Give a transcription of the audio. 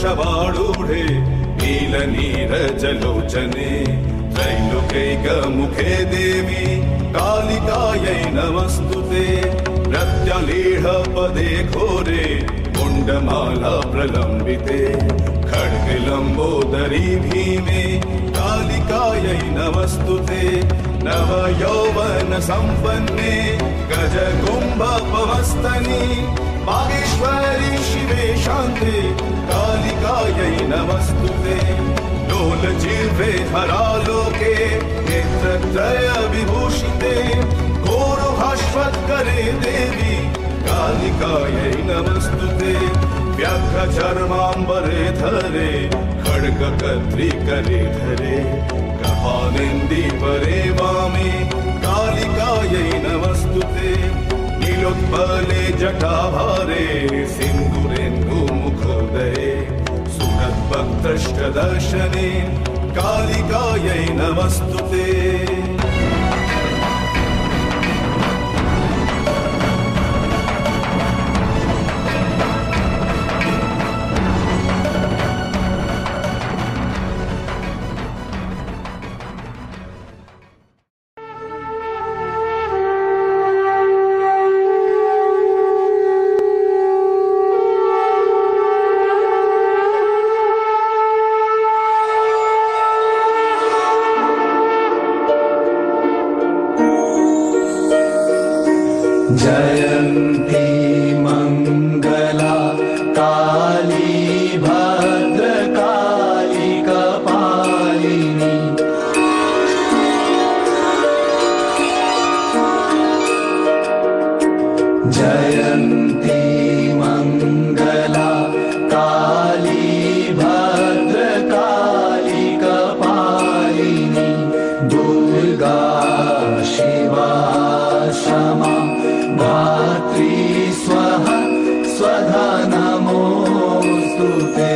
शवाडूढे नीलनीरजलोचने त्रैलोकैकमुखे देवी कालिकायै नमस्तु ते प्रत्यलीढपदे घोरे मुण्डमाला प्रलम्बिते खड्गलम्बोदरी भीमे कालिकायै नमस्तु ते नवयौवन सम्पन्ने गजकुम्भपवस्तनि शिवे शान्ते कालिकायै नमस्तु ते डोलजिह्वे हरालोके नेत्रत्रय विभूषिते। घोरभाष्वत्करे देवी कालिकायै नमस्तु ते व्याघ्रचर्माम्बरे धरे खड्गकर्त्री करे धरे। कपालिन्दी परे वामे कालिकायै नमस्तु नीलोत्पले जटाभारे सिन्दुरेन्दुमुखोदये सुरद्भक्तष्टदर्शने कालिकायै नमस्तु ते जयन्ती मङ्गला काली भद्रकाली कपालिनी। जयन्ती tudo tem.